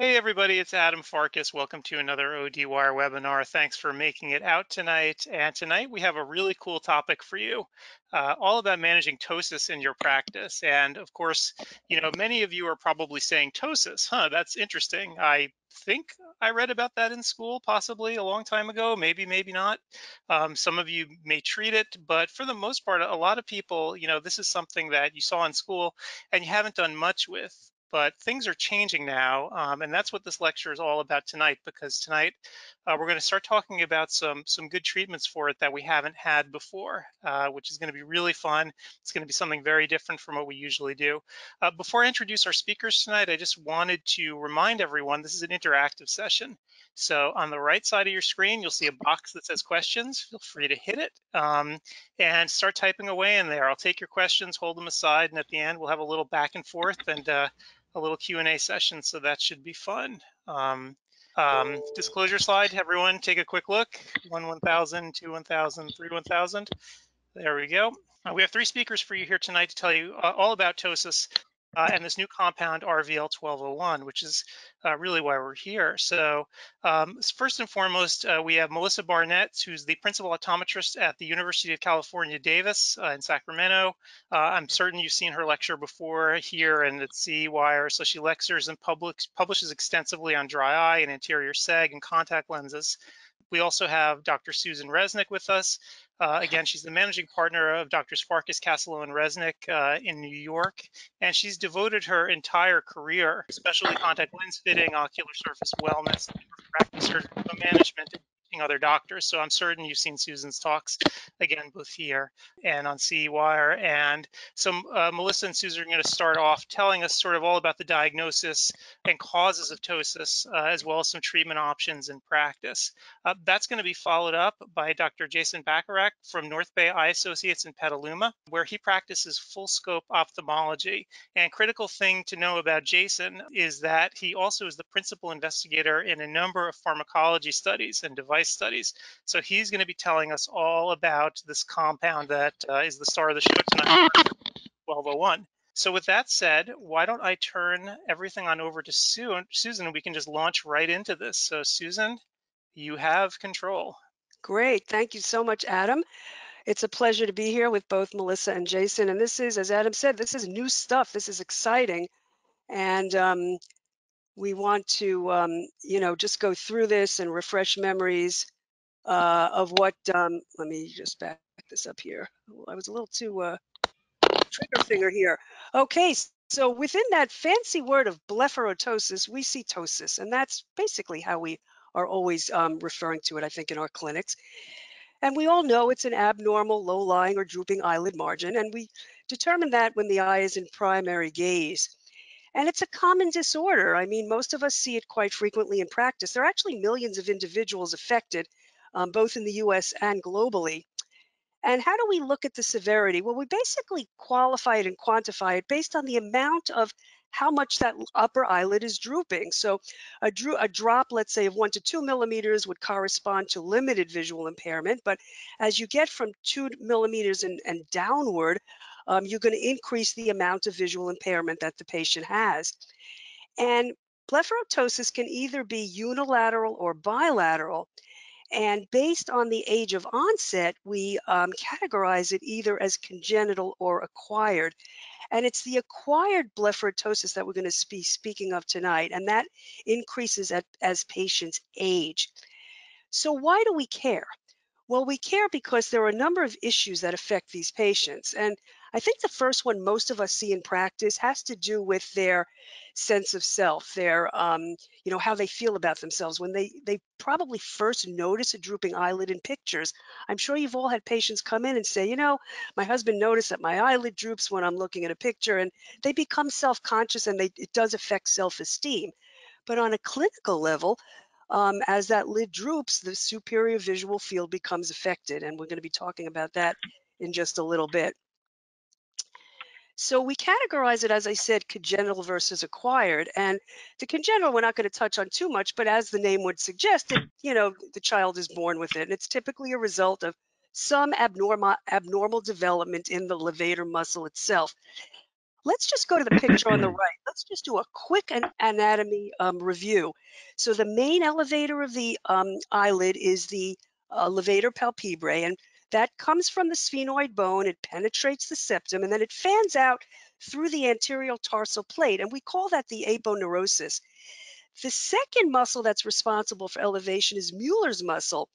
Hey everybody, it's Adam Farkas. Welcome to another ODWire webinar. Thanks for making it out tonight. And tonight we have a really cool topic for you, uh, all about managing ptosis in your practice. And of course, you know, many of you are probably saying ptosis, huh, that's interesting. I think I read about that in school, possibly a long time ago, maybe, maybe not. Um, some of you may treat it, but for the most part, a lot of people, you know, this is something that you saw in school and you haven't done much with but things are changing now, um, and that's what this lecture is all about tonight. Because tonight uh, we're going to start talking about some some good treatments for it that we haven't had before, uh, which is going to be really fun. It's going to be something very different from what we usually do. Uh, before I introduce our speakers tonight, I just wanted to remind everyone this is an interactive session. So on the right side of your screen, you'll see a box that says questions. Feel free to hit it um, and start typing away in there. I'll take your questions, hold them aside, and at the end we'll have a little back and forth and uh, a little Q&A session, so that should be fun. Um, um, disclosure slide, everyone take a quick look. One 1000, two 1000, three 1000. There we go. Uh, we have three speakers for you here tonight to tell you uh, all about ptosis uh, and this new compound RVL1201, which is uh, really why we're here. So um, first and foremost, uh, we have Melissa Barnett, who's the principal optometrist at the University of California, Davis uh, in Sacramento. Uh, I'm certain you've seen her lecture before here and at CEwire. So she lectures and public, publishes extensively on dry eye and anterior seg and contact lenses. We also have Dr. Susan Resnick with us. Uh, again, she's the managing partner of Drs. Farkas, Kassalow, and Resnick uh, in New York, and she's devoted her entire career, especially contact lens fitting, ocular surface wellness, practice surgical management, other doctors. So I'm certain you've seen Susan's talks again, both here and on CEwire. And so uh, Melissa and Susan are going to start off telling us sort of all about the diagnosis and causes of ptosis, uh, as well as some treatment options in practice. Uh, that's going to be followed up by Dr. Jason Bacharach from North Bay Eye Associates in Petaluma, where he practices full scope ophthalmology. And critical thing to know about Jason is that he also is the principal investigator in a number of pharmacology studies and device studies. So he's going to be telling us all about this compound that uh, is the star of the show tonight, 1201. So with that said, why don't I turn everything on over to Sue, Susan and we can just launch right into this. So Susan, you have control. Great. Thank you so much, Adam. It's a pleasure to be here with both Melissa and Jason. And this is, as Adam said, this is new stuff. This is exciting. And um, we want to, um, you know, just go through this and refresh memories uh, of what, um, let me just back this up here. I was a little too uh, trigger finger here. Okay, so within that fancy word of blepharoptosis, we see ptosis, and that's basically how we are always um, referring to it, I think, in our clinics. And we all know it's an abnormal low-lying or drooping eyelid margin, and we determine that when the eye is in primary gaze. And it's a common disorder. I mean, most of us see it quite frequently in practice. There are actually millions of individuals affected, um, both in the US and globally. And how do we look at the severity? Well, we basically qualify it and quantify it based on the amount of how much that upper eyelid is drooping. So a, dro a, drop, let's say, of one to two millimeters would correspond to limited visual impairment. But as you get from two millimeters and, and downward, um, you're going to increase the amount of visual impairment that the patient has. And blepharoptosis can either be unilateral or bilateral. And based on the age of onset, we um, categorize it either as congenital or acquired. And it's the acquired blepharoptosis that we're going to be speaking of tonight, and that increases at, as patients age. So why do we care? Well, we care because there are a number of issues that affect these patients. And I think the first one most of us see in practice has to do with their sense of self, their, um, you know, how they feel about themselves when they they probably first notice a drooping eyelid in pictures. I'm sure you've all had patients come in and say, you know, my husband noticed that my eyelid droops when I'm looking at a picture, and they become self-conscious, and they, it does affect self-esteem. But on a clinical level, um, as that lid droops, the superior visual field becomes affected, and we're going to be talking about that in just a little bit. So we categorize it, as I said, congenital versus acquired. And the congenital, we're not going to touch on too much, but as the name would suggest, it, you know, the child is born with it. And it's typically a result of some abnormal, abnormal development in the levator muscle itself. Let's just go to the picture on the right. Let's just do a quick an anatomy um, review. So the main elevator of the um, eyelid is the uh, levator palpebrae, and that comes from the sphenoid bone. It penetrates the septum, and then it fans out through the anterior tarsal plate, and we call that the aponeurosis. The second muscle that's responsible for elevation is Mueller's muscle.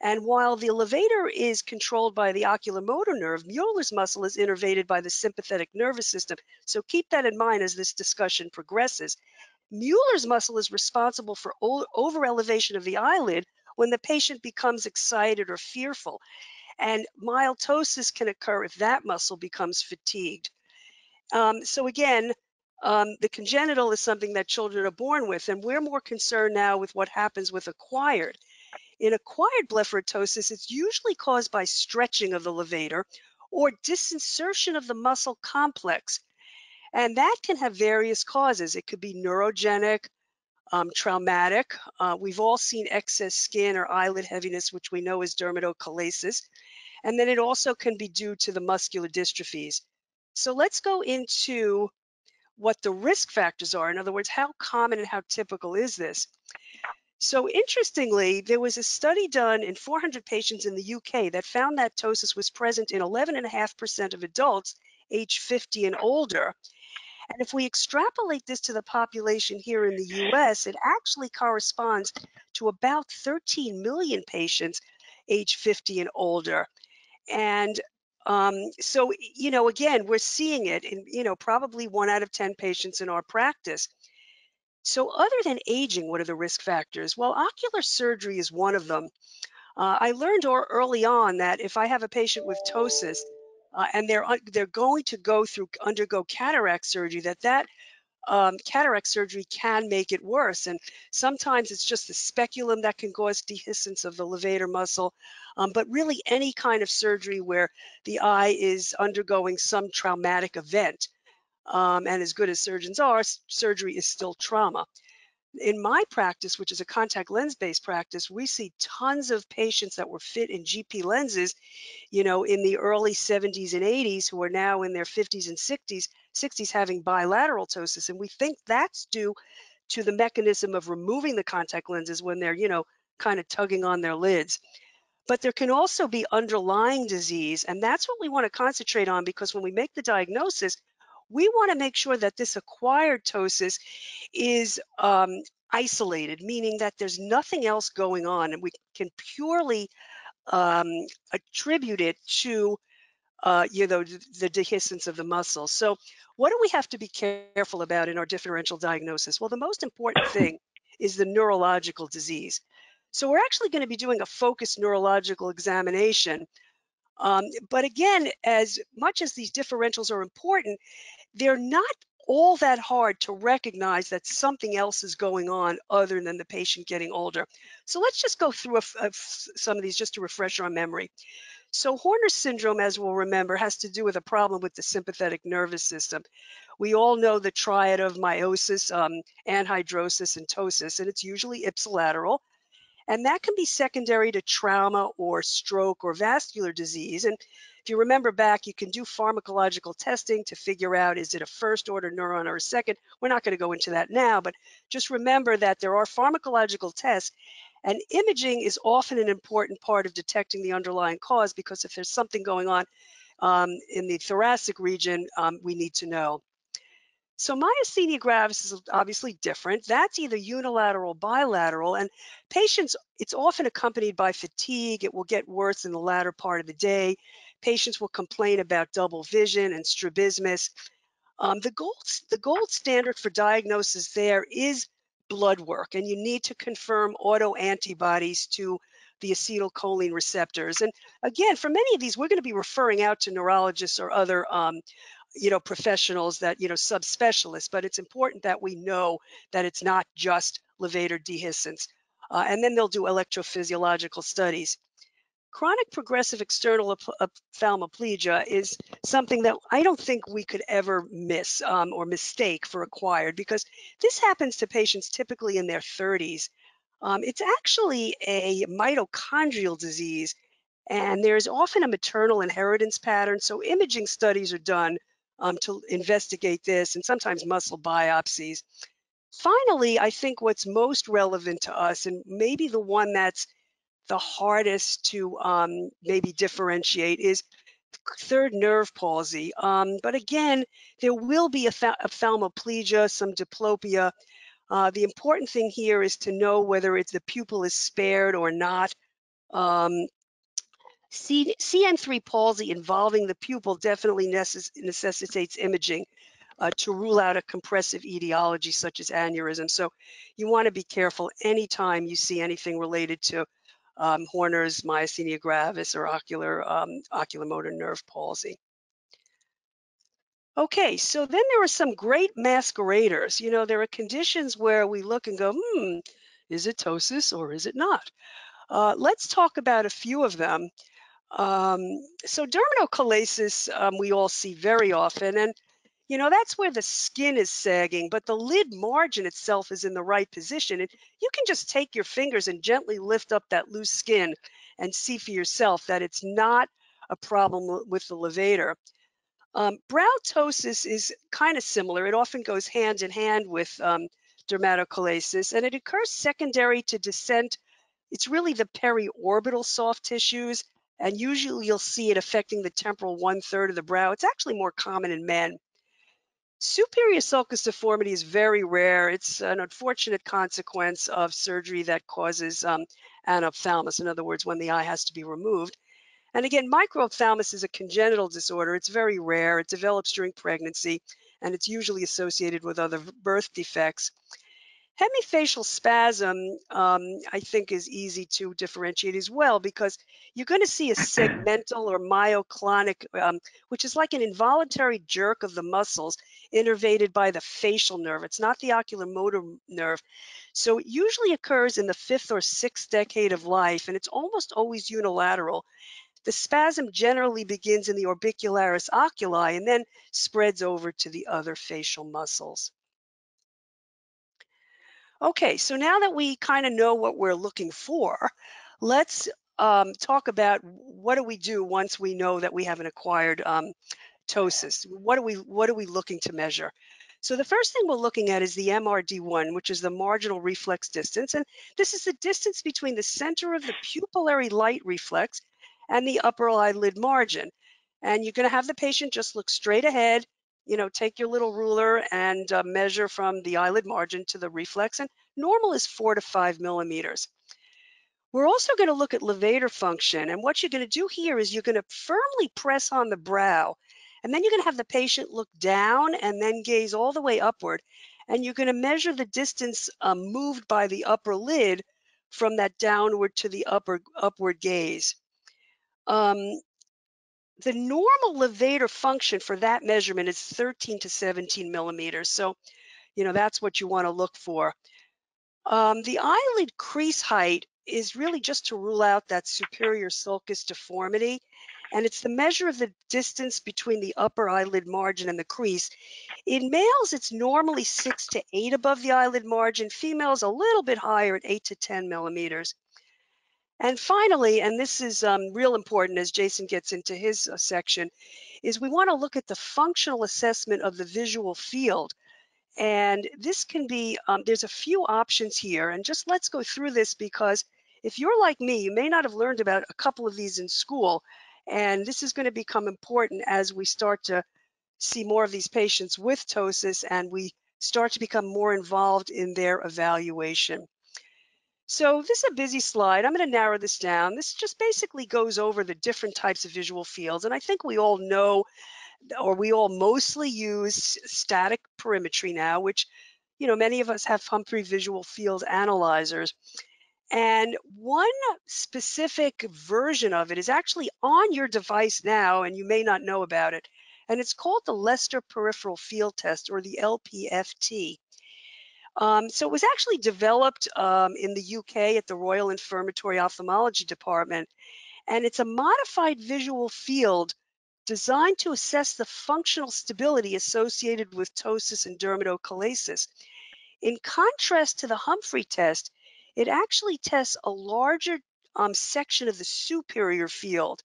And while the levator is controlled by the oculomotor nerve, Mueller's muscle is innervated by the sympathetic nervous system. So keep that in mind as this discussion progresses. Mueller's muscle is responsible for over elevation of the eyelid when the patient becomes excited or fearful. And mild ptosis can occur if that muscle becomes fatigued. Um, so again, um, the congenital is something that children are born with, and we're more concerned now with what happens with acquired. In acquired blepharoptosis, it's usually caused by stretching of the levator or disinsertion of the muscle complex. And that can have various causes. It could be neurogenic, um, traumatic. Uh, we've all seen excess skin or eyelid heaviness, which we know is dermatochalasis. And then it also can be due to the muscular dystrophies. So let's go into what the risk factors are. In other words, how common and how typical is this? So interestingly, there was a study done in 400 patients in the UK that found that ptosis was present in 11.5% of adults age 50 and older. And if we extrapolate this to the population here in the US, it actually corresponds to about 13 million patients age 50 and older. And um, so, you know, again, we're seeing it in, you know, probably one out of 10 patients in our practice. So other than aging, what are the risk factors? Well, ocular surgery is one of them. Uh, I learned early on that if I have a patient with ptosis uh, and they're they're going to go through undergo cataract surgery, that that um, cataract surgery can make it worse. And sometimes it's just the speculum that can cause dehiscence of the levator muscle. Um, but really, any kind of surgery where the eye is undergoing some traumatic event um, and as good as surgeons are, surgery is still trauma. In my practice, which is a contact lens based practice, we see tons of patients that were fit in GP lenses, you know, in the early 70s and 80s who are now in their 50s and 60s, 60s having bilateral ptosis. And we think that's due to the mechanism of removing the contact lenses when they're, you know, kind of tugging on their lids. But there can also be underlying disease, and that's what we want to concentrate on because when we make the diagnosis, we want to make sure that this acquired ptosis is um, isolated, meaning that there's nothing else going on and we can purely um, attribute it to uh, you know, the dehiscence of the muscle. So what do we have to be careful about in our differential diagnosis? Well, the most important thing is the neurological disease. So we're actually going to be doing a focused neurological examination. Um, but again, as much as these differentials are important, they're not all that hard to recognize that something else is going on other than the patient getting older. So let's just go through a, a, some of these just to refresh our memory. So Horner syndrome, as we'll remember, has to do with a problem with the sympathetic nervous system. We all know the triad of miosis, um, anhidrosis, and ptosis, and it's usually ipsilateral. And that can be secondary to trauma or stroke or vascular disease. And if you remember back, you can do pharmacological testing to figure out is it a first order neuron or a second. We're not going to go into that now, but just remember that there are pharmacological tests and imaging is often an important part of detecting the underlying cause because if there's something going on um, in the thoracic region, um, we need to know. So myasthenia gravis is obviously different. That's either unilateral, bilateral, and patients, it's often accompanied by fatigue. It will get worse in the latter part of the day. Patients will complain about double vision and strabismus. Um, the, gold, the gold standard for diagnosis there is blood work, and you need to confirm autoantibodies to the acetylcholine receptors. And again, for many of these, we're going to be referring out to neurologists or other um, you know, professionals that, you know, subspecialists, but it's important that we know that it's not just levator dehiscence. Uh, and then they'll do electrophysiological studies. Chronic progressive external ophthalmoplegia is something that I don't think we could ever miss um, or mistake for acquired because this happens to patients typically in their 30s. Um, it's actually a mitochondrial disease and there's often a maternal inheritance pattern. So imaging studies are done um, to investigate this and sometimes muscle biopsies. Finally, I think what's most relevant to us and maybe the one that's the hardest to um, maybe differentiate is third nerve palsy. Um, but again, there will be a ophthalmoplegia, some diplopia. Uh, the important thing here is to know whether it's the pupil is spared or not. Um, C CN3 palsy involving the pupil definitely necess necessitates imaging uh, to rule out a compressive etiology such as aneurysm. So you want to be careful anytime you see anything related to um, Horner's myasthenia gravis or ocular um, oculomotor nerve palsy. Okay, so then there are some great masqueraders. You know, there are conditions where we look and go, hmm, is it ptosis or is it not? Uh, let's talk about a few of them. Um, so dermatochalasis um, we all see very often, and you know, that's where the skin is sagging, but the lid margin itself is in the right position. And you can just take your fingers and gently lift up that loose skin and see for yourself that it's not a problem with the levator. Um, brow ptosis is kind of similar. It often goes hand in hand with um, dermatochalasis, and it occurs secondary to descent. It's really the periorbital soft tissues, and usually you'll see it affecting the temporal one third of the brow. It's actually more common in men. Superior sulcus deformity is very rare. It's an unfortunate consequence of surgery that causes um, anophthalmos, in other words, when the eye has to be removed. And again, microphthalmos is a congenital disorder. It's very rare. It develops during pregnancy, and it's usually associated with other birth defects. Hemifacial spasm, um, I think, is easy to differentiate as well because you're going to see a segmental or myoclonic, um, which is like an involuntary jerk of the muscles innervated by the facial nerve. It's not the oculomotor nerve. So it usually occurs in the fifth or sixth decade of life, and it's almost always unilateral. The spasm generally begins in the orbicularis oculi and then spreads over to the other facial muscles. Okay, so now that we kind of know what we're looking for, let's um, talk about what do we do once we know that we have an acquired um, ptosis. What are we what are we looking to measure? So the first thing we're looking at is the MRD1, which is the marginal reflex distance. And this is the distance between the center of the pupillary light reflex and the upper eyelid margin. And you're going to have the patient just look straight ahead you know, take your little ruler and uh, measure from the eyelid margin to the reflex, and normal is four to five millimeters. We're also going to look at levator function, and what you're going to do here is you're going to firmly press on the brow, and then you're going to have the patient look down and then gaze all the way upward, and you're going to measure the distance um, moved by the upper lid from that downward to the upper upward gaze. Um, the normal levator function for that measurement is 13 to 17 millimeters. So, you know, that's what you want to look for. Um, the eyelid crease height is really just to rule out that superior sulcus deformity. And it's the measure of the distance between the upper eyelid margin and the crease. In males, it's normally six to eight above the eyelid margin. Females, a little bit higher at eight to 10 millimeters. And finally, and this is um, real important as Jason gets into his uh, section, is we want to look at the functional assessment of the visual field. And this can be, um, there's a few options here, and just let's go through this because if you're like me, you may not have learned about a couple of these in school, and this is going to become important as we start to see more of these patients with ptosis and we start to become more involved in their evaluation. So this is a busy slide. I'm going to narrow this down. This just basically goes over the different types of visual fields. And I think we all know, or we all mostly use static perimetry now, which, you know, many of us have Humphrey visual field analyzers. And one specific version of it is actually on your device now, and you may not know about it. And it's called the Leicester Peripheral Field Test, or the LPFT. Um, so it was actually developed um, in the UK at the Royal Infirmary Ophthalmology Department. And it's a modified visual field designed to assess the functional stability associated with ptosis and dermatochalasis. In contrast to the Humphrey test, it actually tests a larger um, section of the superior field.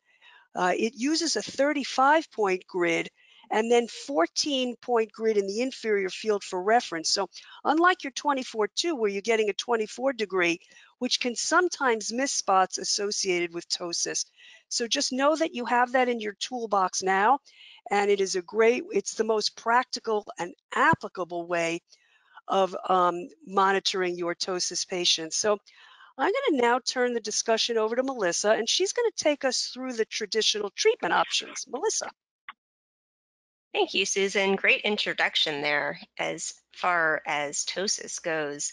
Uh, it uses a 35 point grid and then 14 point grid in the inferior field for reference. So unlike your 24-2 where you're getting a 24 degree, which can sometimes miss spots associated with ptosis. So just know that you have that in your toolbox now, and it is a great, it's the most practical and applicable way of um, monitoring your ptosis patients. So I'm going to now turn the discussion over to Melissa, and she's going to take us through the traditional treatment options. Melissa. Thank you, Susan. Great introduction there as far as ptosis goes.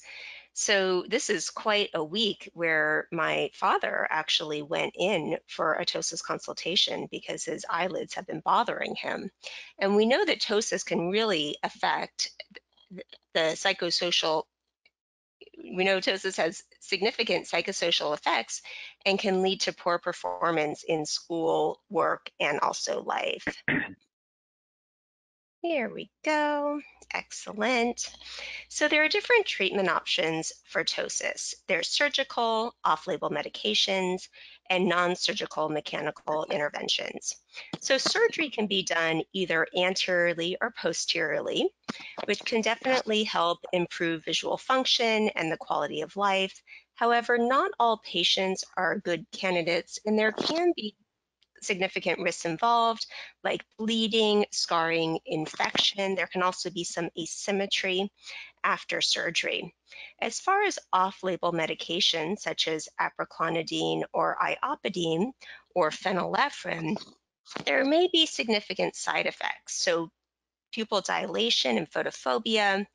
So this is quite a week where my father actually went in for a ptosis consultation because his eyelids have been bothering him. And we know that ptosis can really affect the psychosocial we know ptosis has significant psychosocial effects and can lead to poor performance in school, work, and also life. Here we go. Excellent. So there are different treatment options for ptosis. There's surgical, off-label medications, and non-surgical mechanical interventions. So surgery can be done either anteriorly or posteriorly, which can definitely help improve visual function and the quality of life. However, not all patients are good candidates, and there can be significant risks involved, like bleeding, scarring, infection. There can also be some asymmetry after surgery. As far as off-label medications such as apraclonidine or iopidine or phenylephrine, there may be significant side effects. So pupil dilation and photophobia,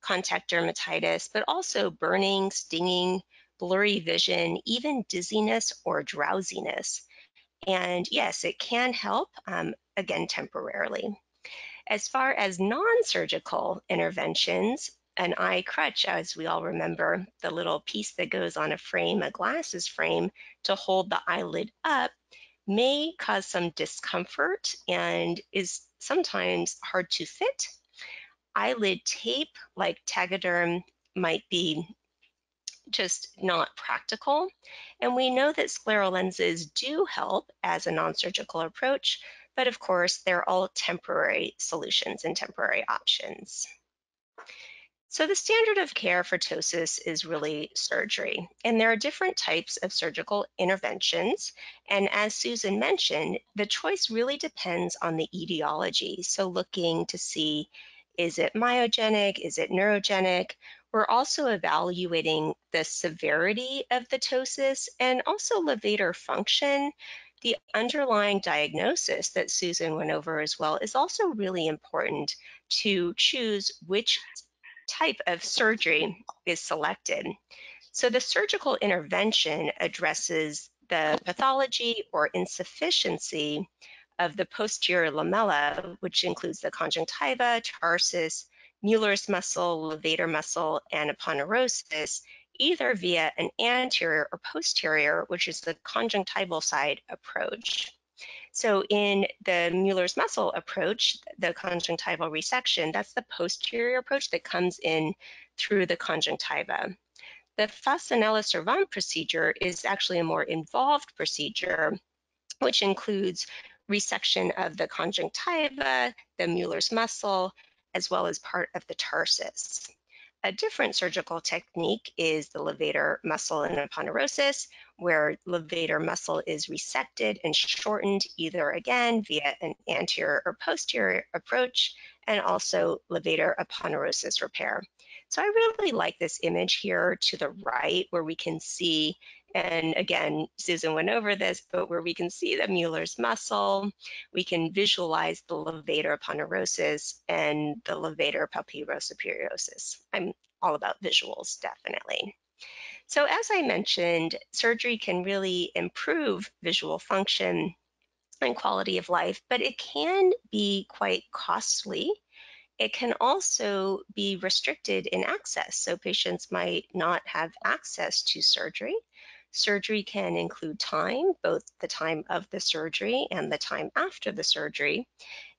contact dermatitis, but also burning, stinging, blurry vision, even dizziness or drowsiness. And yes, it can help, um, again, temporarily. As far as non-surgical interventions, an eye crutch, as we all remember, the little piece that goes on a frame, a glasses frame, to hold the eyelid up, may cause some discomfort and is sometimes hard to fit. Eyelid tape, like Tegaderm, might be just not practical. And we know that scleral lenses do help as a non-surgical approach, but of course, they're all temporary solutions and temporary options. So the standard of care for ptosis is really surgery, and there are different types of surgical interventions. And as Susan mentioned, the choice really depends on the etiology. So looking to see, is it myogenic, is it neurogenic? We're also evaluating the severity of the ptosis and also levator function. The underlying diagnosis that Susan went over as well is also really important to choose which type of surgery is selected. So the surgical intervention addresses the pathology or insufficiency of the posterior lamella, which includes the conjunctiva, tarsus, Mueller's muscle, levator muscle, and aponeurosis, either via an anterior or posterior, which is the conjunctival side approach. So in the Mueller's muscle approach, the conjunctival resection, that's the posterior approach that comes in through the conjunctiva. The Fasanella Servat procedure is actually a more involved procedure, which includes resection of the conjunctiva, the Mueller's muscle, as well as part of the tarsus. A different surgical technique is the levator muscle and aponeurosis, where levator muscle is resected and shortened either again via an anterior or posterior approach, and also levator aponeurosis repair. So I really like this image here to the right where we can see and again, Susan went over this, but where we can see the Mueller's muscle, we can visualize the levator aponeurosis and the levator superioris. I'm all about visuals, definitely. So as I mentioned, surgery can really improve visual function and quality of life, but it can be quite costly. It can also be restricted in access. So patients might not have access to surgery. Surgery can include time, both the time of the surgery and the time after the surgery.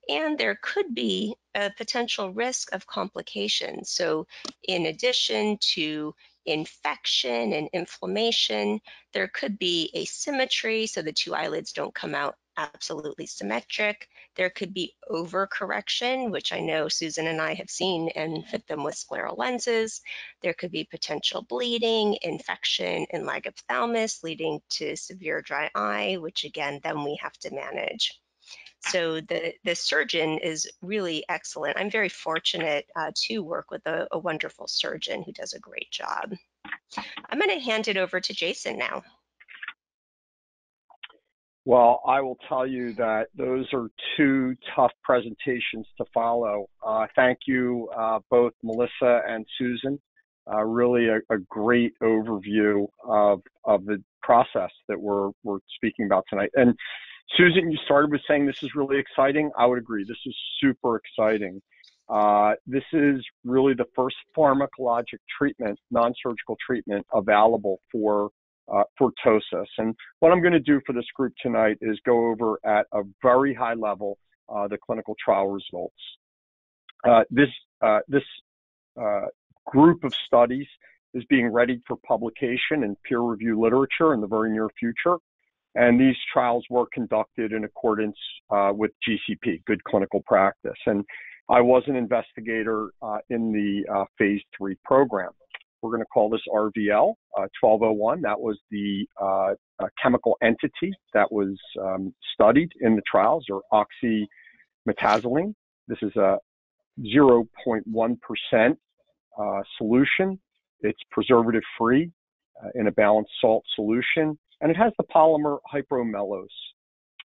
And there could be a potential risk of complications. So, in addition to infection and inflammation, there could be asymmetry, so the two eyelids don't come out absolutely symmetric. There could be overcorrection, which I know Susan and I have seen and fit them with scleral lenses. There could be potential bleeding, infection in lagophthalmos leading to severe dry eye, which again, then we have to manage. So the, the surgeon is really excellent. I'm very fortunate uh, to work with a, a wonderful surgeon who does a great job. I'm going to hand it over to Jason now. Well, I will tell you that those are two tough presentations to follow. Uh, thank you, uh, both Melissa and Susan. Uh, really a, a, great overview of, of the process that we're, we're speaking about tonight. And Susan, you started with saying this is really exciting. I would agree. This is super exciting. Uh, this is really the first pharmacologic treatment, non-surgical treatment available for uh, for ptosis. And what I'm going to do for this group tonight is go over at a very high level uh, the clinical trial results. Uh, this uh, this uh, group of studies is being readied for publication in peer review literature in the very near future. And these trials were conducted in accordance uh, with GCP, good clinical practice. And I was an investigator in the phase three program. We're going to call this RVL uh, 1201. That was the uh, chemical entity that was um, studied in the trials, or oxymetazoline. This is a 0.1% uh, solution. It's preservative free uh, in a balanced salt solution, and it has the polymer hypromellose.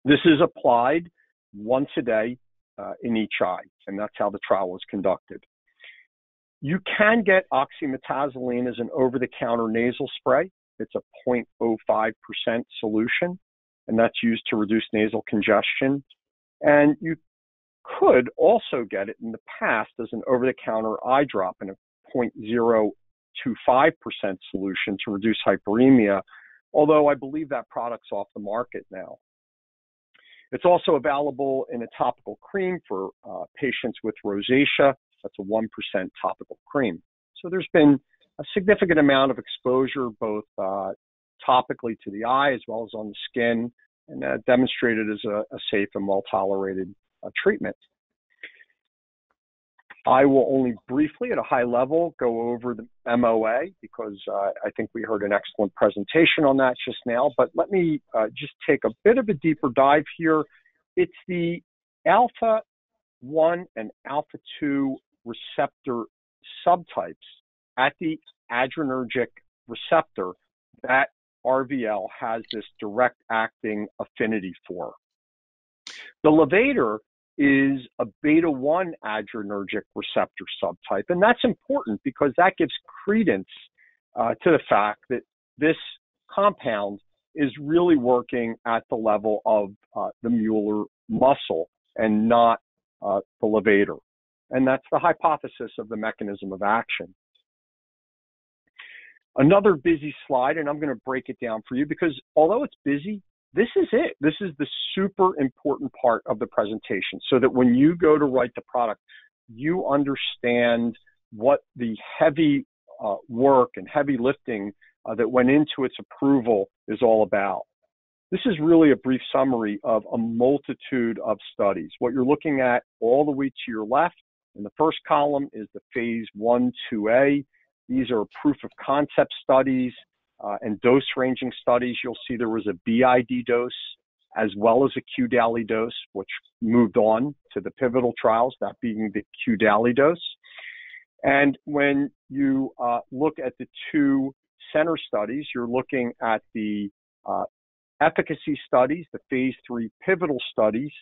This is applied once a day uh, in each eye, and that's how the trial was conducted. You can get oxymetazoline as an over the counter nasal spray. It's a 0.05% solution, and that's used to reduce nasal congestion. And you could also get it in the past as an over the counter eye drop in a 0.025% solution to reduce hyperemia, although I believe that product's off the market now. It's also available in a topical cream for uh, patients with rosacea that's a 1% topical cream. So there's been a significant amount of exposure, both uh, topically to the eye as well as on the skin, and uh, demonstrated as a, a, safe and well tolerated uh, treatment. I will only briefly, at a high level, go over the MOA because uh, I think we heard an excellent presentation on that just now. But let me uh, just take a bit of a deeper dive here. It's the alpha 1 and alpha 2 receptor subtypes at the adrenergic receptor that RVL has this direct acting affinity for. The levator is a beta 1 adrenergic receptor subtype, and that's important because that gives credence uh, to the fact that this compound is really working at the level of uh, the Mueller muscle and not uh, the levator. And that's the hypothesis of the mechanism of action. Another busy slide, and I'm going to break it down for you because although it's busy, this is it. This is the super important part of the presentation so that when you go to write the product, you understand what the heavy uh, work and heavy lifting uh, that went into its approval is all about. This is really a brief summary of a multitude of studies. What you're looking at all the way to your left in the first column is the phase 1 2A. These are proof of concept studies uh, and dose ranging studies. You'll see there was a BID dose as well as a QDALY dose, which moved on to the pivotal trials, that being the QDALY dose. And when you uh, look at the two center studies, you're looking at the uh, efficacy studies, the phase three pivotal studies,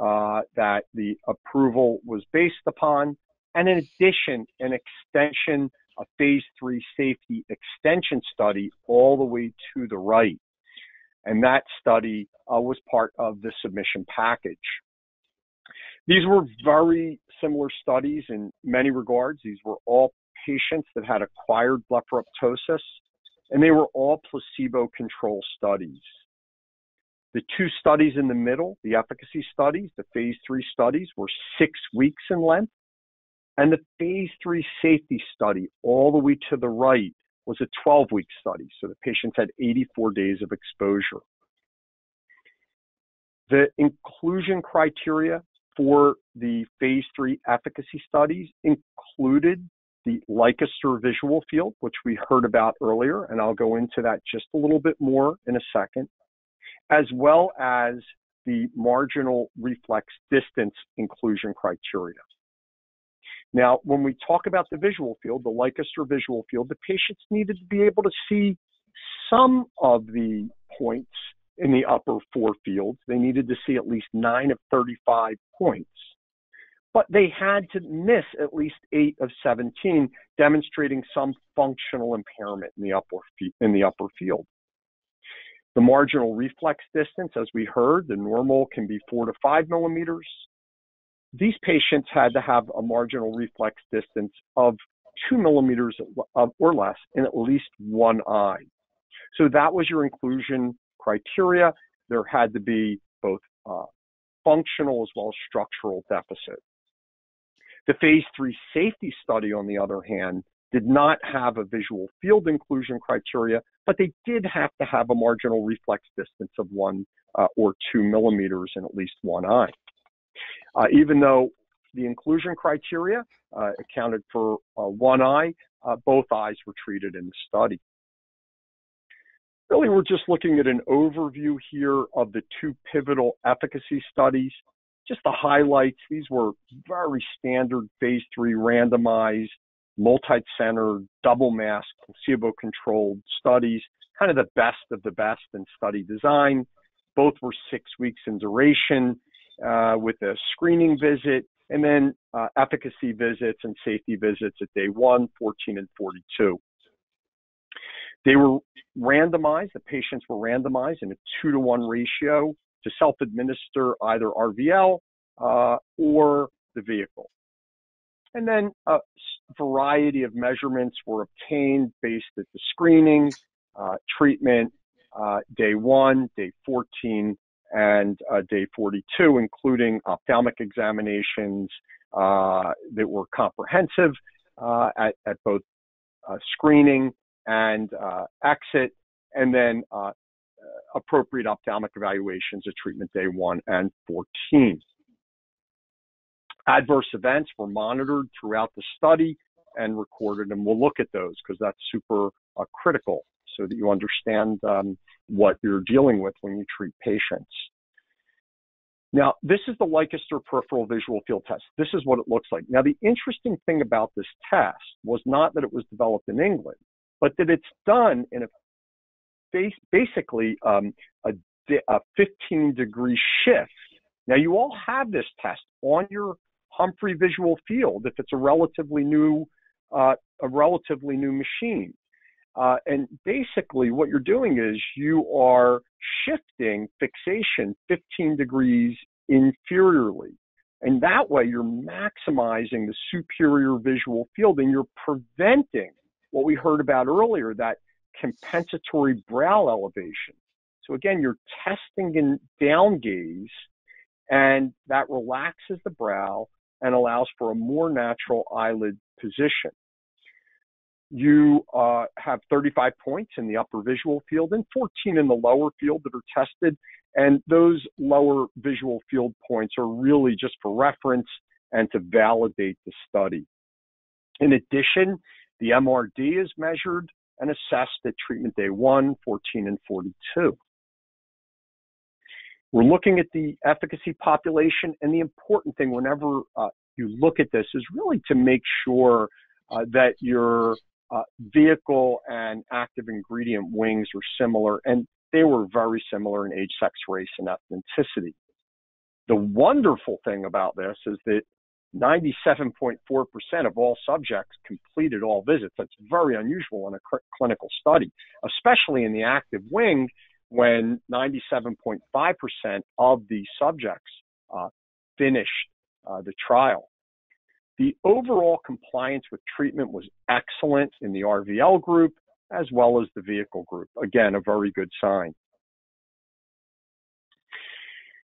uh, that the approval was based upon, and in addition, an extension, a phase three safety extension study all the way to the right. And that study uh, was part of the submission package. These were very similar studies in many regards. These were all patients that had acquired blepharoptosis, and they were all placebo controlled studies. The two studies in the middle, the efficacy studies, the phase three studies, were six weeks in length. And the phase three safety study, all the way to the right, was a 12 week study. So the patients had 84 days of exposure. The inclusion criteria for the phase three efficacy studies included the Leicester visual field, which we heard about earlier, and I'll go into that just a little bit more in a second, as well as the marginal reflex distance inclusion criteria. Now, when we talk about the visual field, the Leicester visual field, the patients needed to be able to see some of the points in the upper four fields. They needed to see at least nine of 35 points. But they had to miss at least eight of 17, demonstrating some functional impairment in the upper, in the upper field. The marginal reflex distance, as we heard, the normal can be four to five millimeters. These patients had to have a marginal reflex distance of two millimeters or less in at least one eye. So that was your inclusion criteria. There had to be both uh, functional as well as structural deficit. The phase three safety study, on the other hand, did not have a visual field inclusion criteria, but they did have to have a marginal reflex distance of one uh, or two millimeters in at least one eye. Uh, even though the inclusion criteria uh, accounted for uh, one eye, uh, both eyes were treated in the study. Really, we're just looking at an overview here of the two pivotal efficacy studies. Just the highlights, these were very standard phase three randomized, multi-center, double mask, placebo-controlled studies, kind of the best of the best in study design. Both were six weeks in duration uh, with a screening visit and then uh, efficacy visits and safety visits at day 1, 14, and 42. They were randomized, the patients were randomized in a two to one ratio to self administer either RVL uh, or the vehicle. And then a variety of measurements were obtained based at the screening, uh, treatment, uh, day one, day 14, and uh, day 42, including ophthalmic examinations uh, that were comprehensive uh, at, at, both screening and exit, and then appropriate ophthalmic evaluations at treatment day one and 14. Adverse events were monitored throughout the study and recorded, and we'll look at those because that's super uh, critical so that you understand um, what you're dealing with when you treat patients. Now, this is the Leicester peripheral visual field test. This is what it looks like. Now, the interesting thing about this test was not that it was developed in England, but that it's done in a basically um, a, a 15 degree shift. Now, you all have this test on your Humphrey visual field if it's a relatively new uh, a relatively new machine. Uh, and basically, what you're doing is you are shifting fixation 15 degrees inferiorly. And that way, you're maximizing the superior visual field and you're preventing what we heard about earlier that compensatory brow elevation. So, again, you're testing in down gaze, and that relaxes the brow and allows for a more natural eyelid position. You uh, have 35 points in the upper visual field and 14 in the lower field that are tested. And those lower visual field points are really just for reference and to validate the study. In addition, the MRD is measured and assessed at treatment day 1, 14, and 42. We're looking at the efficacy population, and the important thing whenever uh, you look at this is really to make sure uh, that your uh, vehicle and active ingredient wings are similar, and they were very similar in age, sex, race, and ethnicity. The wonderful thing about this is that 97.4% of all subjects completed all visits. That's very unusual in a cl- clinical study, especially in the active wing when 97.5% of the subjects uh, finished uh, the trial. The overall compliance with treatment was excellent in the RVL group as well as the vehicle group. Again, a very good sign.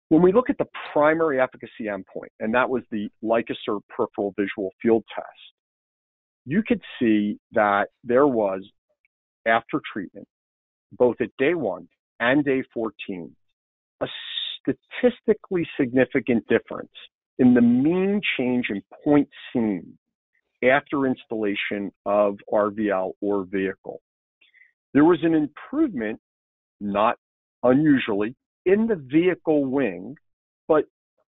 When we look at the primary efficacy endpoint, and that was the Leicester peripheral visual field test, you could see that there was, after treatment, both at day one and day 14, a statistically significant difference in the mean change in point seen after installation of RVL or vehicle. There was an improvement, not unusually, in the vehicle wing, but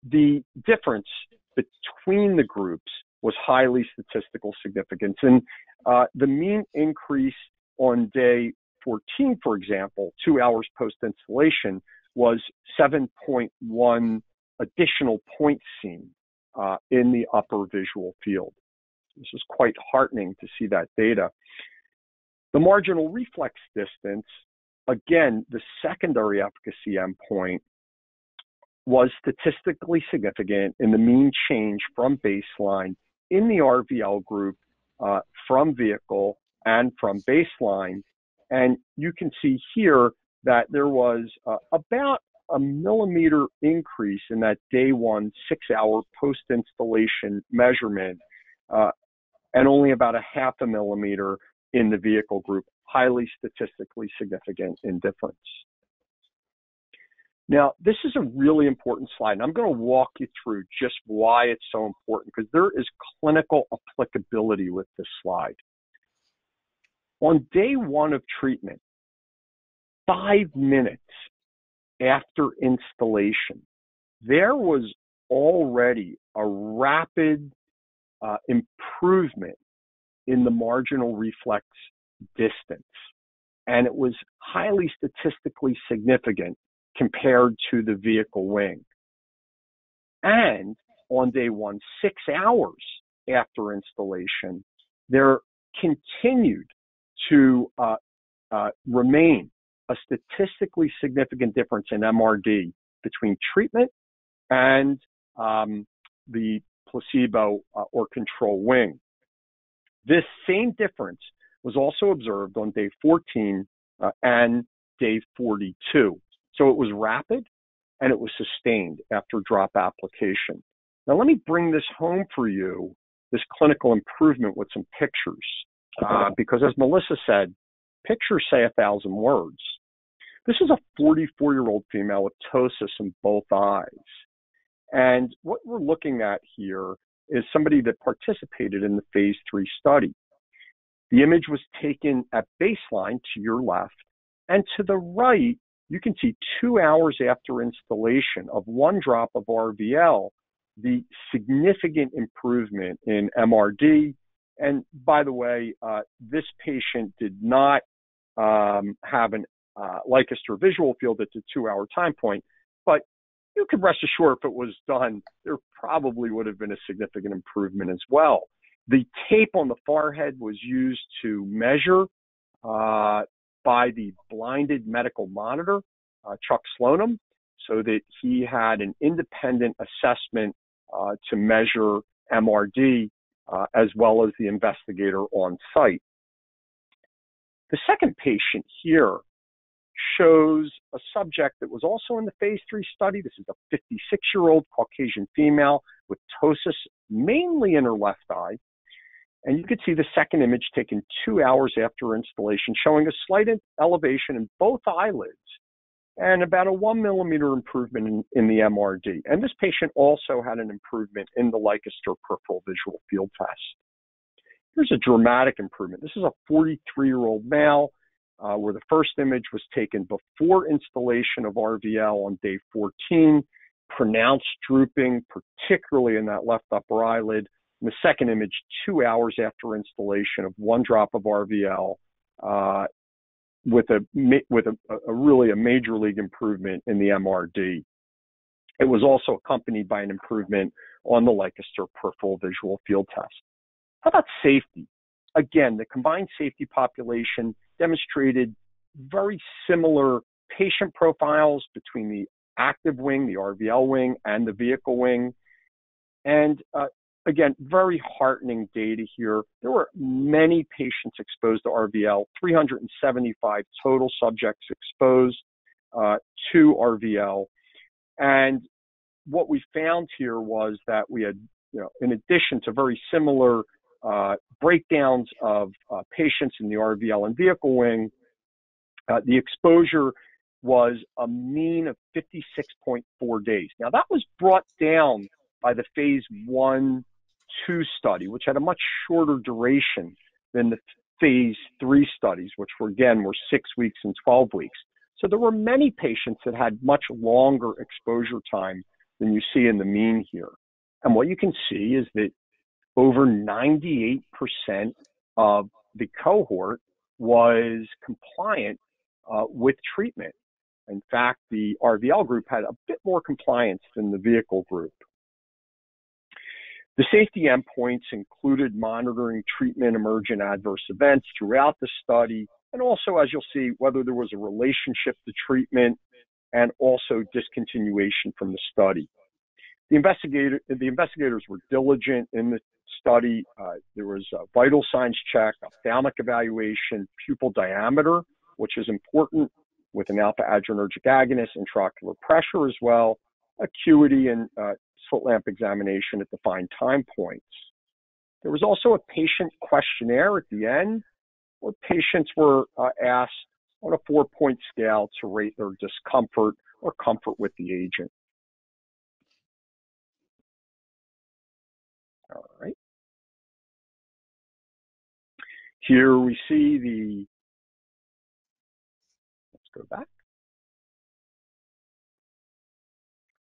the difference between the groups was highly statistical significance. And uh, the mean increase on day 14, for example, two hours post installation, was 7.1 additional points seen uh, in the upper visual field. This is quite heartening to see that data. The marginal reflex distance, again, the secondary efficacy endpoint, was statistically significant in the mean change from baseline in the RVL group uh, from vehicle and from baseline. And you can see here that there was uh, about a millimeter increase in that day one six hour post installation measurement uh, and only about a half a millimeter in the vehicle group, highly statistically significant in difference. Now, this is a really important slide, and I'm going to walk you through just why it's so important because there is clinical applicability with this slide. On day one of treatment, five minutes after installation, there was already a rapid uh, improvement in the marginal reflex distance. And it was highly statistically significant compared to the vehicle wing. And on day one, six hours after installation, there continued to uh, uh, remain a statistically significant difference in MRD between treatment and um, the placebo uh, or control wing. This same difference was also observed on day 14 uh, and day 42. So it was rapid and it was sustained after drop application. Now, let me bring this home for you this clinical improvement with some pictures. Uh, because as Melissa said, pictures say a thousand words. This is a 44 year old female with ptosis in both eyes. And what we're looking at here is somebody that participated in the phase three study. The image was taken at baseline to your left, and to the right, you can see two hours after installation of one drop of RVL, the significant improvement in MRD. And by the way, uh, this patient did not um, have an uh, Leicester visual field at the two hour time point, but you can rest assured if it was done, there probably would have been a significant improvement as well. The tape on the forehead was used to measure uh, by the blinded medical monitor, uh, Chuck Slonim, so that he had an independent assessment uh, to measure MRD uh, as well as the investigator on site. The second patient here shows a subject that was also in the phase three study. This is a 56 year old Caucasian female with ptosis mainly in her left eye. And you can see the second image taken two hours after installation, showing a slight elevation in both eyelids and about a one millimeter improvement in, in, the MRD. And this patient also had an improvement in the Leicester peripheral visual field test. Here's a dramatic improvement. This is a 43 year old male uh, where the first image was taken before installation of RVL on day 14, pronounced drooping, particularly in that left upper eyelid. And the second image, two hours after installation of one drop of RVL, uh, with a with a, a, really a major league improvement in the MRD. It was also accompanied by an improvement on the Leicester peripheral visual field test. How about safety? Again, the combined safety population demonstrated very similar patient profiles between the active wing, the RVL wing, and the vehicle wing. And uh, again, very heartening data here. There were many patients exposed to RVL, 375 total subjects exposed uh, to RVL. And what we found here was that we had, you know, in addition to very similar uh, breakdowns of uh, patients in the RVL and vehicle wing. Uh, the exposure was a mean of 56.4 days. Now, that was brought down by the phase one, two study, which had a much shorter duration than the phase three studies, which were again were six weeks and 12 weeks. So there were many patients that had much longer exposure time than you see in the mean here. And what you can see is that over 98% of the cohort was compliant uh, with treatment. In fact, the RVL group had a bit more compliance than the vehicle group. The safety endpoints included monitoring treatment emergent adverse events throughout the study, and also, as you'll see, whether there was a relationship to treatment and also discontinuation from the study. The, investigator, the investigators were diligent in the study. Uh, there was a vital signs check, ophthalmic evaluation, pupil diameter, which is important with an alpha adrenergic agonist, intraocular pressure as well, acuity and uh, slit lamp examination at defined time points. There was also a patient questionnaire at the end where patients were uh, asked on a four point scale to rate their discomfort or comfort with the agent. All right. Here we see the, let's go back.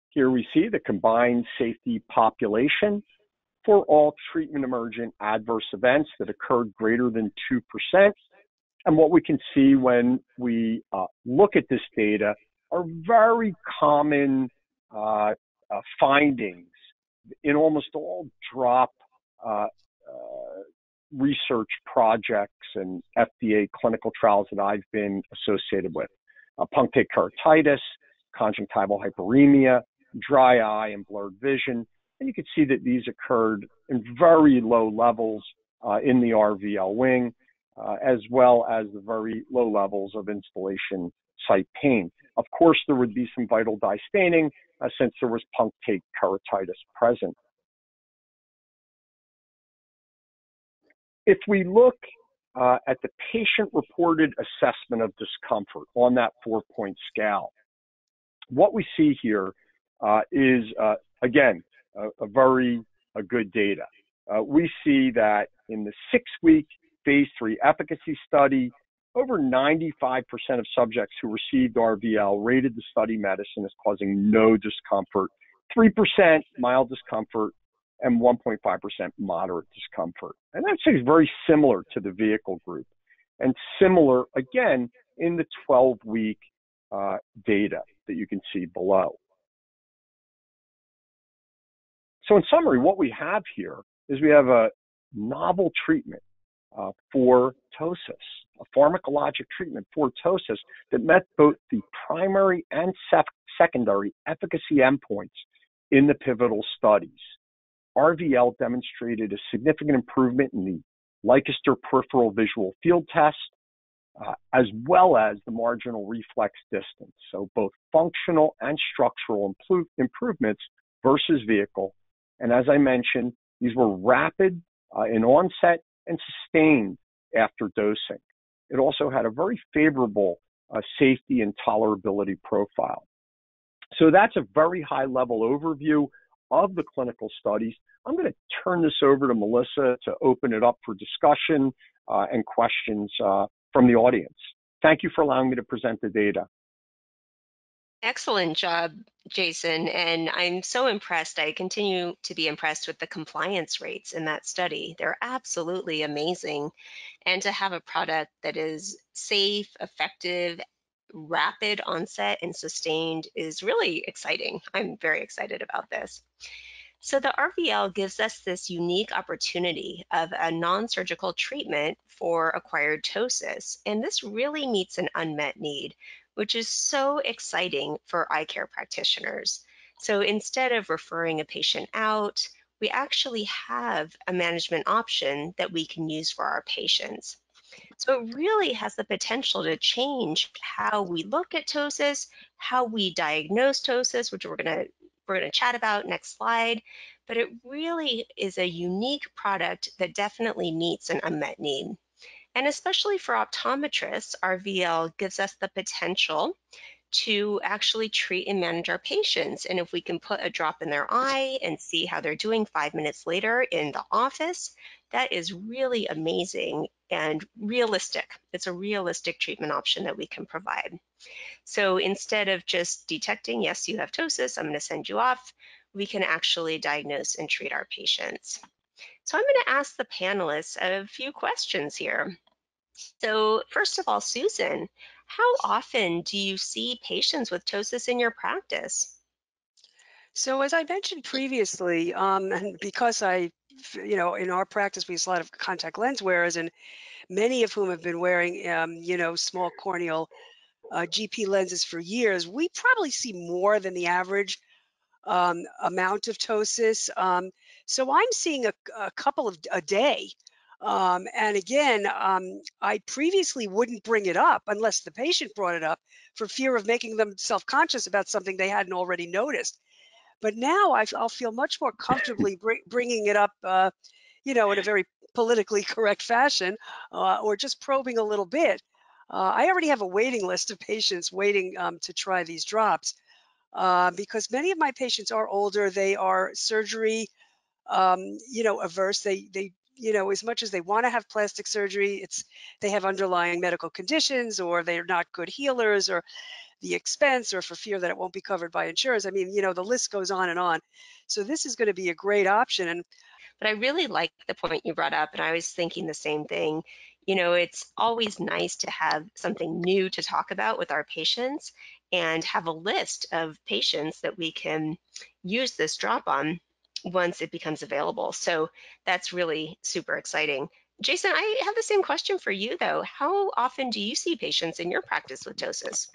Here we see the combined safety population for all treatment emergent adverse events that occurred greater than 2%. And what we can see when we uh, look at this data are very common uh, uh, findings in almost all drop uh, uh, research projects and FDA clinical trials that I've been associated with. Uh, punctate keratitis, conjunctival hyperemia, dry eye, and blurred vision. And you can see that these occurred in very low levels uh, in the RVL wing, uh, as well as the very low levels of installation site pain. Of course, there would be some vital dye staining uh, since there was punctate keratitis present. If we look uh, at the patient reported assessment of discomfort on that four point scale, what we see here uh, is, uh, again, a, a, very a good data. Uh, we see that in the six week phase three efficacy study, over 95% of subjects who received RVL rated the study medicine as causing no discomfort, 3% mild discomfort, and 1.5% moderate discomfort. And that's very similar to the vehicle group and similar, again, in the 12 week uh, data that you can see below. So, in summary, what we have here is we have a novel treatment uh, for ptosis, a pharmacologic treatment for ptosis that met both the primary and sec- secondary efficacy endpoints in the pivotal studies. RVL demonstrated a significant improvement in the Leicester peripheral visual field test, uh, as well as the marginal reflex distance. So both functional and structural improvements versus vehicle. And as I mentioned, these were rapid uh, in onset and sustained after dosing. It also had a very favorable uh, safety and tolerability profile. So that's a very high level overview of the clinical studies. I'm going to turn this over to Melissa to open it up for discussion uh, and questions uh, from the audience. Thank you for allowing me to present the data. Excellent job, Jason. And I'm so impressed. I continue to be impressed with the compliance rates in that study. They're absolutely amazing. And to have a product that is safe, effective, rapid onset, and sustained is really exciting. I'm very excited about this. So the RVL gives us this unique opportunity of a non-surgical treatment for acquired ptosis. And this really meets an unmet need which is so exciting for eye care practitioners. So instead of referring a patient out, we actually have a management option that we can use for our patients. So it really has the potential to change how we look at ptosis, how we diagnose ptosis, which we're going to we're going to chat about next slide, but it really is a unique product that definitely meets an unmet need. And especially for optometrists, RVL gives us the potential to actually treat and manage our patients. And if we can put a drop in their eye and see how they're doing five minutes later in the office, that is really amazing and realistic. It's a realistic treatment option that we can provide. So instead of just detecting, yes, you have ptosis, I'm going to send you off, we can actually diagnose and treat our patients. So I'm going to ask the panelists a few questions here. So first of all, Susan, how often do you see patients with ptosis in your practice? So as I mentioned previously, um, and because I, you know, in our practice we use a lot of contact lens wearers, and many of whom have been wearing, um, you know, small corneal uh, GP lenses for years, we probably see more than the average um, amount of ptosis. So I'm seeing a, a couple of a day. Um, and again, um, I previously wouldn't bring it up unless the patient brought it up for fear of making them self-conscious about something they hadn't already noticed. But now I, will feel much more comfortably br bringing it up, uh, you know, in a very politically correct fashion, uh, or just probing a little bit. Uh, I already have a waiting list of patients waiting um, to try these drops uh, because many of my patients are older. They are surgery, um, you know, averse. They they you know as much as they want to have plastic surgery, it's they have underlying medical conditions or they're not good healers or the expense or for fear that it won't be covered by insurance. I mean, you know, the list goes on and on. So this is going to be a great option. And but I really like the point you brought up, and I was thinking the same thing. You know, it's always nice to have something new to talk about with our patients and have a list of patients that we can use this drop on once it becomes available. So that's really super exciting. Jason, I have the same question for you though. How often do you see patients in your practice with ptosis?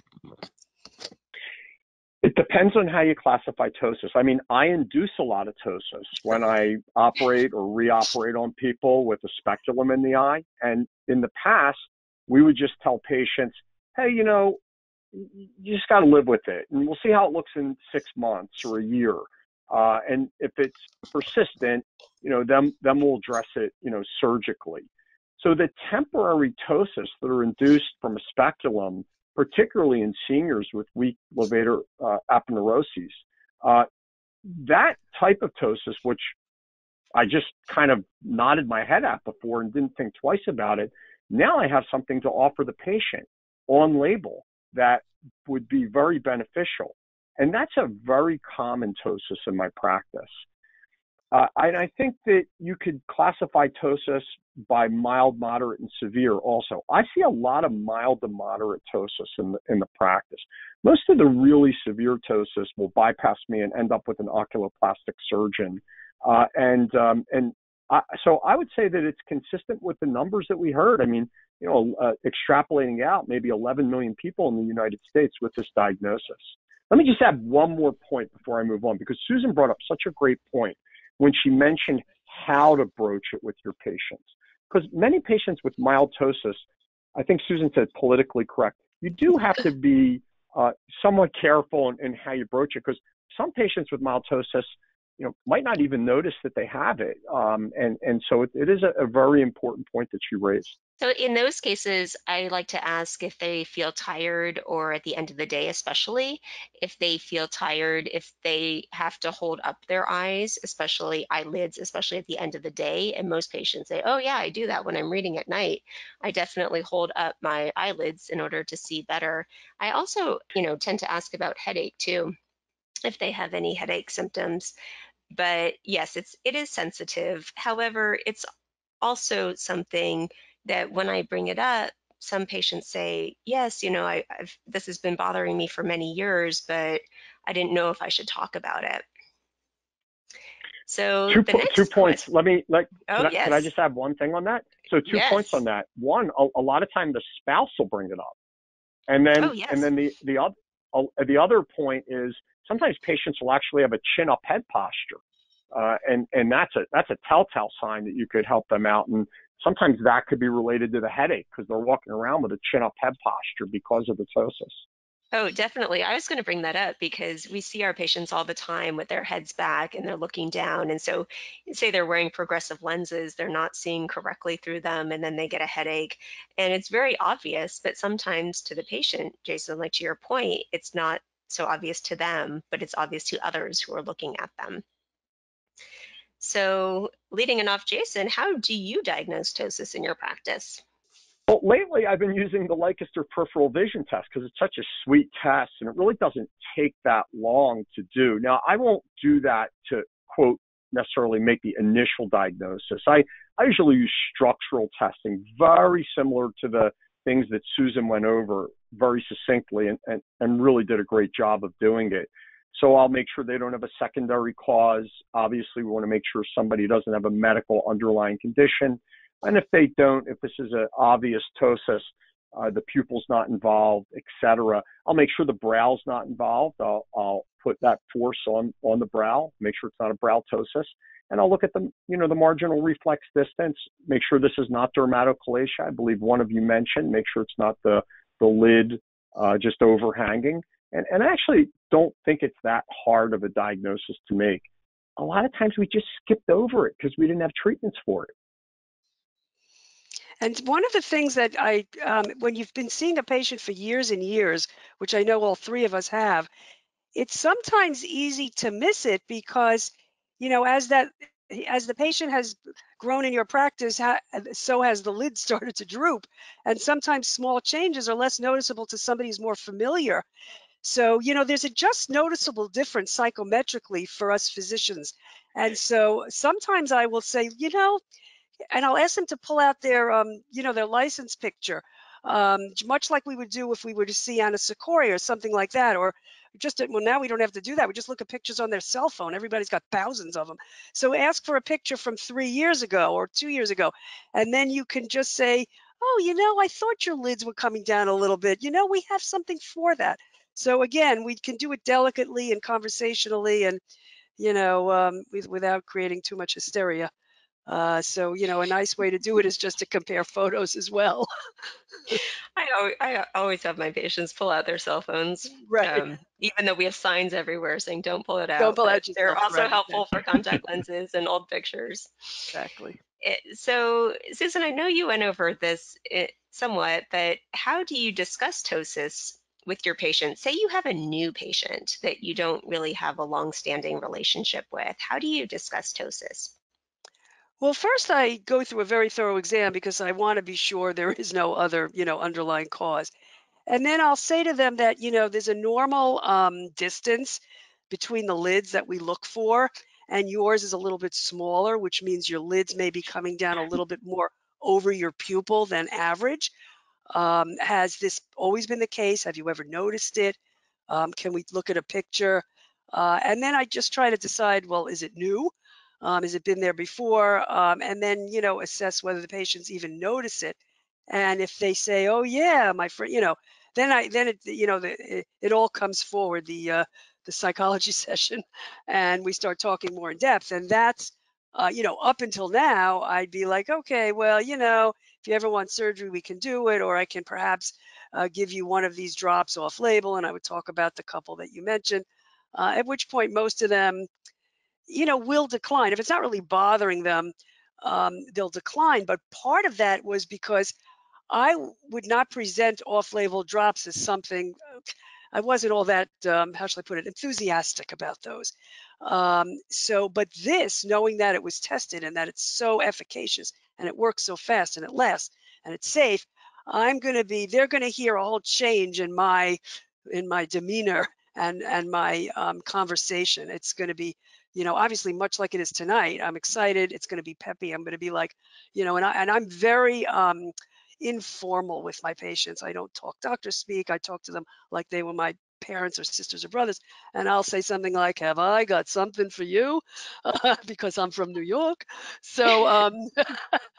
It depends on how you classify ptosis. I mean, I induce a lot of ptosis when I operate or reoperate on people with a speculum in the eye. And in the past, we would just tell patients, hey, you know, you just got to live with it, and we'll see how it looks in six months or a year. Uh, and if it's persistent, you know, then then we'll address it, you know, surgically. So the temporary ptosis that are induced from a speculum, particularly in seniors with weak levator uh, aponeuroses, uh, that type of ptosis, which I just kind of nodded my head at before and didn't think twice about it, now I have something to offer the patient on label that would be very beneficial. And that's a very common ptosis in my practice. Uh, and I think that you could classify ptosis by mild, moderate, and severe also. I see a lot of mild to moderate ptosis in the, in the practice. Most of the really severe ptosis will bypass me and end up with an oculoplastic surgeon. Uh, and um, and I, so I would say that it's consistent with the numbers that we heard. I mean, you know, uh, extrapolating out maybe 11 million people in the United States with this diagnosis. Let me just add one more point before I move on, because Susan brought up such a great point when she mentioned how to broach it with your patients. Because many patients with mild ptosis, I think Susan said politically correct. You do have to be uh, somewhat careful in, in how you broach it, because some patients with mild ptosis you know, might not even notice that they have it. Um, and, and so it, it is a, a, very important point that you raised. So in those cases, I like to ask if they feel tired or at the end of the day, especially if they feel tired, if they have to hold up their eyes, especially eyelids, especially at the end of the day. And most patients say, oh yeah, I do that when I'm reading at night. I definitely hold up my eyelids in order to see better. I also, you know, tend to ask about headache too if they have any headache symptoms. But yes, it's it is sensitive. However, it's also something that when I bring it up, some patients say, "Yes, you know, I, have this has been bothering me for many years, but I didn't know if I should talk about it." So two, po- two points. Let me like. Oh, can, I, yes. can I just have one thing on that? So two yes. points on that. One, a, a, lot of time the spouse will bring it up, and then oh, yes. and then the the other uh, the other point is sometimes patients will actually have a chin up head posture. Uh, and and that's a that's a telltale sign that you could help them out. And sometimes that could be related to the headache because they're walking around with a chin up head posture because of the ptosis. Oh, definitely. I was going to bring that up because we see our patients all the time with their heads back and they're looking down. And so, say they're wearing progressive lenses, they're not seeing correctly through them, and then they get a headache. And it's very obvious, but sometimes to the patient, Jason, like to your point, it's not so obvious to them, but it's obvious to others who are looking at them. So, leading it off, Jason, how do you diagnose ptosis in your practice? Well, lately I've been using the Leicester peripheral vision test because it's such a sweet test and it really doesn't take that long to do. Now, I won't do that to quote necessarily make the initial diagnosis. I, I usually use structural testing, very similar to the things that Susan went over very succinctly and, and, and really did a great job of doing it. So I'll make sure they don't have a secondary cause. Obviously, we want to make sure somebody doesn't have a medical underlying condition. And if they don't, if this is an obvious ptosis, uh, the pupil's not involved, etc. I'll make sure the brow's not involved. I'll, I'll put that force on on the brow, make sure it's not a brow ptosis, and I'll look at the you know the marginal reflex distance, make sure this is not dermatochalasia. I believe one of you mentioned, make sure it's not the the lid uh, just overhanging, and and I actually don't think it's that hard of a diagnosis to make. A lot of times we just skipped over it because we didn't have treatments for it. And one of the things that I, um, when you've been seeing a patient for years and years, which I know all three of us have, it's sometimes easy to miss it because, you know, as that, as the patient has grown in your practice, so has the lid started to droop. And sometimes small changes are less noticeable to somebody who's more familiar. So, you know, there's a just noticeable difference psychometrically for us physicians. And so sometimes I will say, you know, and I'll ask them to pull out their, um, you know, their license picture, um, much like we would do if we were to see anisocoria or something like that, or just well now we don't have to do that. We just look at pictures on their cell phone. Everybody's got thousands of them. So ask for a picture from three years ago or two years ago, and then you can just say, oh, you know, I thought your lids were coming down a little bit. You know, we have something for that. So again, we can do it delicately and conversationally, and you know, um, with, without creating too much hysteria. Uh, so, you know, a nice way to do it is just to compare photos as well. I, always, I always have my patients pull out their cell phones, right? Um, even though we have signs everywhere saying "Don't pull it out." Don't pull out. They're also right. helpful for contact lenses and old pictures. Exactly. Eh, so, Susan, I know you went over this it, eh, somewhat, but how do you discuss ptosis with your patient? Say you have a new patient that you don't really have a long-standing relationship with. How do you discuss ptosis? Well, first I go through a very thorough exam because I want to be sure there is no other, you know, underlying cause. And then I'll say to them that, you know, there's a normal um, distance between the lids that we look for, and yours is a little bit smaller, which means your lids may be coming down a little bit more over your pupil than average. Um, has this always been the case? Have you ever noticed it? Um, can we look at a picture? Uh, and then I just try to decide, well, is it new? Um, has it been there before? Um, and then, you know, assess whether the patients even notice it. And if they say, oh, yeah, my friend, you know, then I, then it, you know, the, it, it all comes forward, the, uh, the psychology session, and we start talking more in depth. And that's, uh, you know, up until now, I'd be like, okay, well, you know, if you ever want surgery, we can do it, or I can perhaps uh, give you one of these drops off label. And I would talk about the couple that you mentioned, uh, at which point most of them, you know, will decline. If it's not really bothering them, um, they'll decline. But part of that was because I would not present off-label drops as something. I wasn't all that, um, how shall I put it, enthusiastic about those. Um, so, but this, knowing that it was tested and that it's so efficacious and it works so fast and it lasts and it's safe, I'm going to be. They're going to hear a whole change in my in my demeanor and and my um, conversation. It's going to be you know, obviously much like it is tonight. I'm excited. It's going to be peppy. I'm going to be like, you know, and I and I'm very um, informal with my patients. I don't talk doctor speak. I talk to them like they were my parents or sisters or brothers, and I'll say something like, "Have I got something for you?" Uh, because I'm from New York. So, um,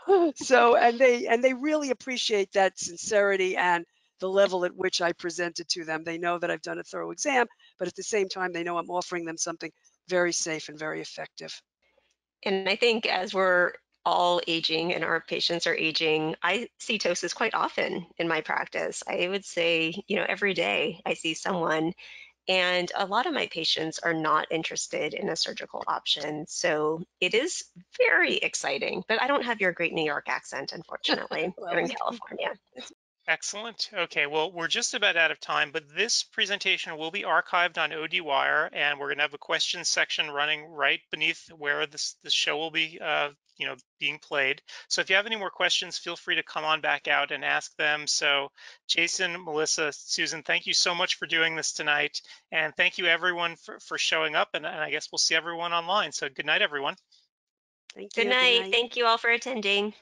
so and they and they really appreciate that sincerity and the level at which I present it to them. They know that I've done a thorough exam, but at the same time, they know I'm offering them something very safe and very effective. And I think as we're all aging and our patients are aging. I see ptosis quite often in my practice. I would say, you know, every day I see someone and a lot of my patients are not interested in a surgical option. So it is very exciting, but I don't have your great New York accent, unfortunately, Well, here in California. Excellent. Okay, well, we're just about out of time, but this presentation will be archived on ODWire, and we're going to have a questions section running right beneath where this, this show will be, uh, you know, being played. So if you have any more questions, feel free to come on back out and ask them. So Jason, Melissa, Susan, thank you so much for doing this tonight. And thank you everyone for, for showing up. And, and I guess we'll see everyone online. So good night, everyone. Thank you. Good night. Thank you all for attending.